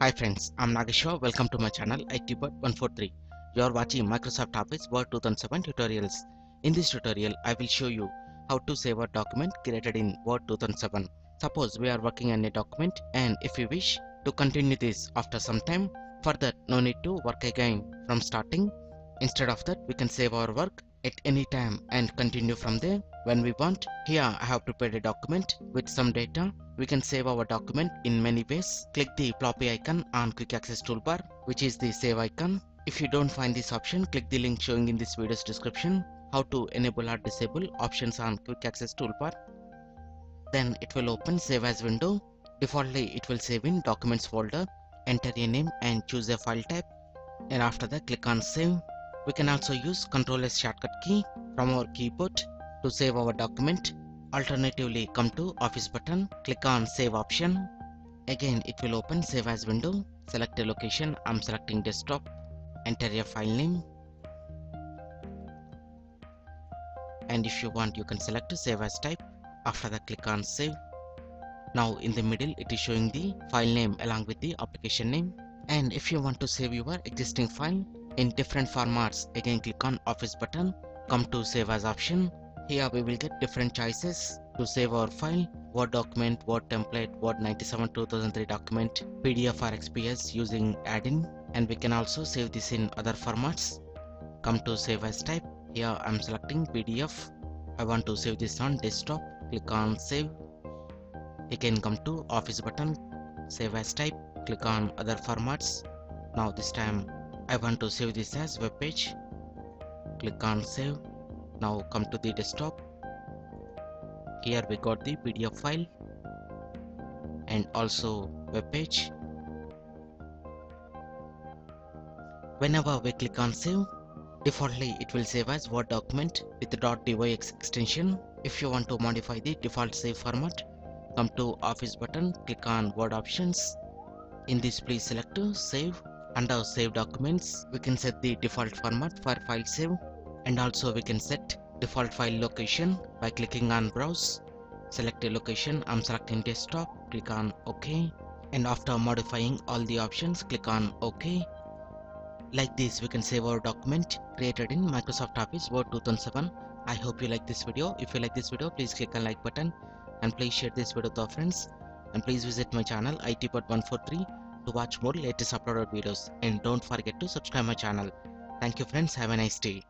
Hi friends, I'm Nageshwar. Welcome to my channel ITbird143. You are watching Microsoft Office Word 2007 tutorials. In this tutorial, I will show you how to save a document created in Word 2007. Suppose we are working on a document and if we wish to continue this after some time, for that no need to work again from starting. Instead of that, we can save our work at any time and continue from there when we want. Here I have prepared a document with some data. We can save our document in many ways. Click the floppy icon on quick access toolbar which is the save icon. If you don't find this option, click the link showing in this video's description how to enable or disable options on quick access toolbar. Then it will open save as window. Defaultly it will save in documents folder. Enter a name and choose a file type and after that click on save. We can also use Ctrl S shortcut key from our keyboard to save our document. Alternatively, come to Office button, click on Save option. Again, it will open Save as window. Select a location. I'm selecting desktop. Enter your file name. And if you want, you can select Save as type. After that, click on Save. Now, in the middle, it is showing the file name along with the application name. And if you want to save your existing file, in different formats. Again click on office button come to save as option. Here we will get different choices to save our file word document word template word 97 2003 document pdf or xps using add-in. And we can also save this in other formats. Come to save as type. Here i'm selecting pdf i want to save this on desktop. Click on save. Again come to office button. Save as type. Click on other formats. Now this time I want to save this as web page. Click on save. Now come to the desktop. Here we got the PDF file and also web page. Whenever we click on save, defaultly it will save as Word document with .docx extension. If you want to modify the default save format, come to Office button, click on Word options. In this please select save under save documents we can set the default format for file save. And also we can set default file location by clicking on browse select a location i'm selecting desktop click on ok. And after modifying all the options click on ok. Like this we can save our document created in microsoft office word 2007 i hope you like this video. If you like this video please click on like button and please share this video with your friends. And please visit my channel itbird143 to watch more latest uploaded videos and don't forget to subscribe my channel. Thank you friends have a nice day.